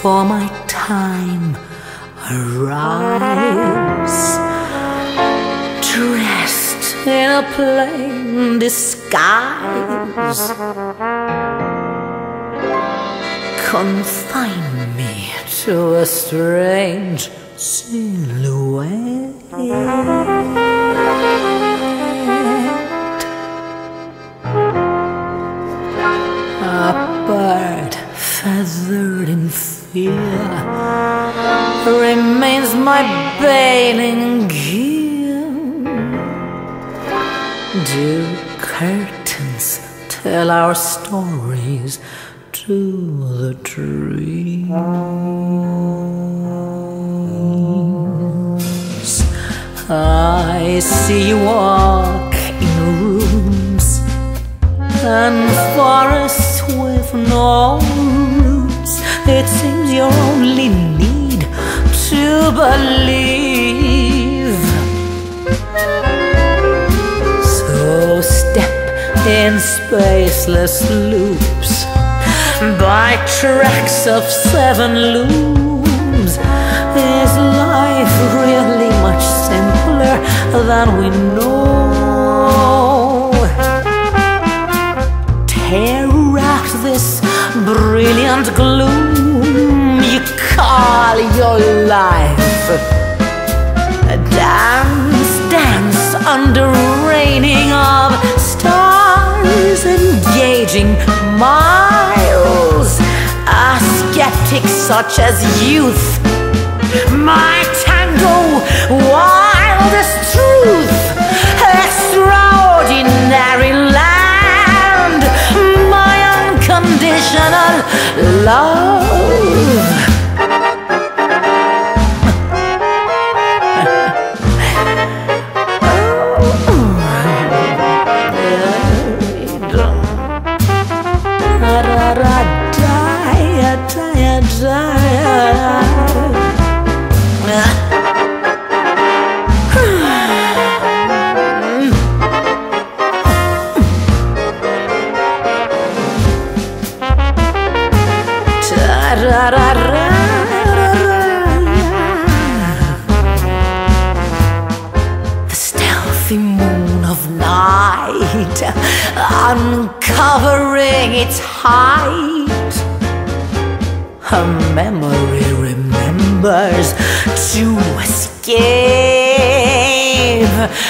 for my time arrives. Dressed in a plain disguise, confine me to a strange silhouette. A bird feathered in fear remains my and gear. Do curtains tell our stories to the trees? I see you walk in rooms and forests with no. It seems you only need to believe. So step in spaceless loops by tracks of seven looms. Is life really much simpler than we know? Tear out this brilliant gloom call your life. Dance, dance under raining of stars, engaging miles. A skeptic such as youth, my The stealthy moon of night uncovering its height. Her memory remembers to escape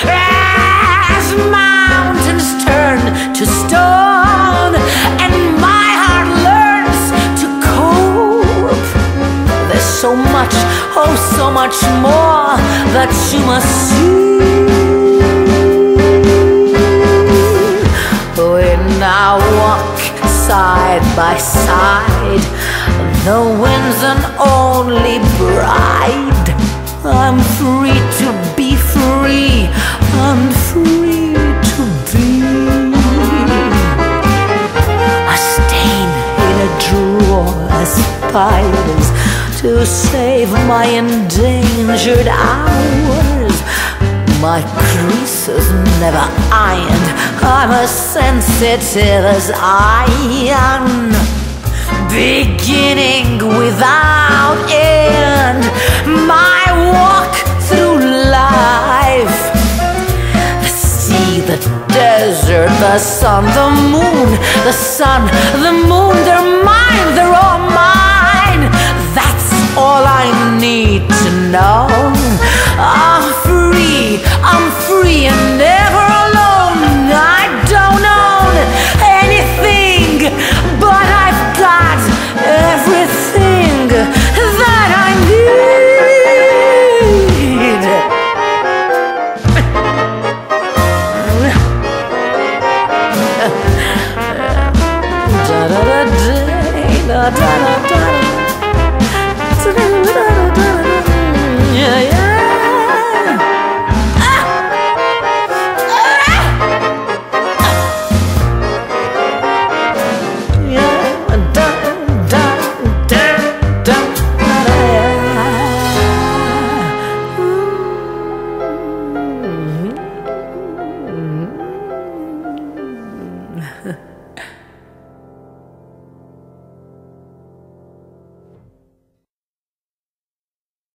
as mountains so much, oh, so much more that you must see. We now walk side by side. The wind's an only bride. I'm free to be free. Save my endangered hours. My creases never ironed. I'm as sensitive as iron. Beginning without end. My walk through life. The sea, the desert, the sun, the moon, the sun, the moon, they're mine, they're all need to know. I'm